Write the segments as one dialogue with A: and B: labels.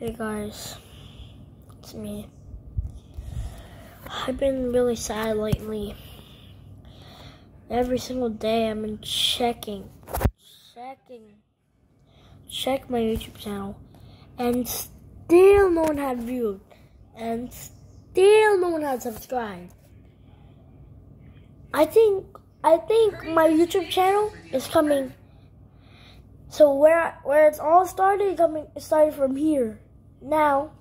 A: Hey guys, it's me. I've been really sad lately. Every single day I've been checking, checking, check my YouTube channel, and still no one had viewed, and still no one had subscribed. I think I think my YouTube channel is coming. So where where it's all started, coming it started from here. Now,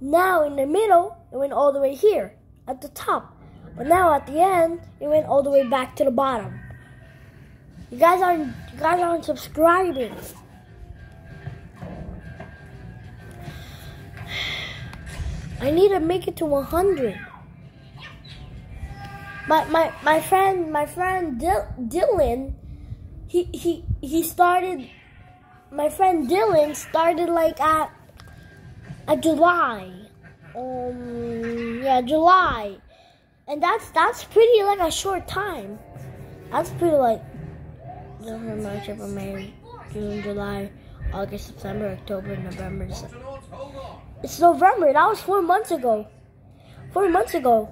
A: now in the middle, it went all the way here at the top. But now at the end, it went all the way back to the bottom. You guys aren't you guys aren't subscribing. I need to make it to 100. My my my friend my friend Dil Dylan, he he he started. My friend Dylan started like at at July. Um yeah July, and that's that's pretty like a short time. That's pretty like November, March, April, May, June, July, August, September, October, November, December. It's November. That was four months ago. Four months ago,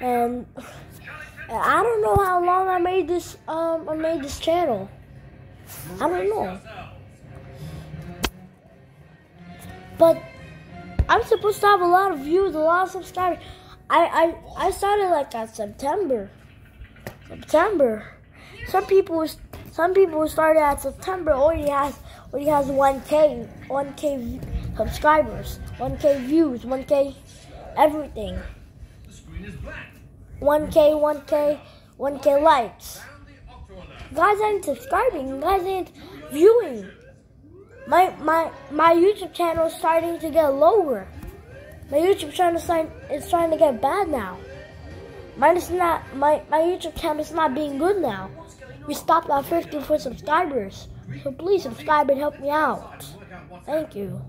A: and I don't know how long I made this. Um, I made this channel. I don't know, but I'm supposed to have a lot of views, a lot of subscribers. I I I started like at September. September. Some people some people started at September already has already has 1k 1k subscribers, 1k views, 1k everything. 1k 1k 1k likes. Guys ain't subscribing. Guys ain't viewing. My my my YouTube channel is starting to get lower. My YouTube channel is trying to get bad now. Mine is not my my YouTube channel is not being good now. We stopped at 54 subscribers. So please subscribe and help me out. Thank you.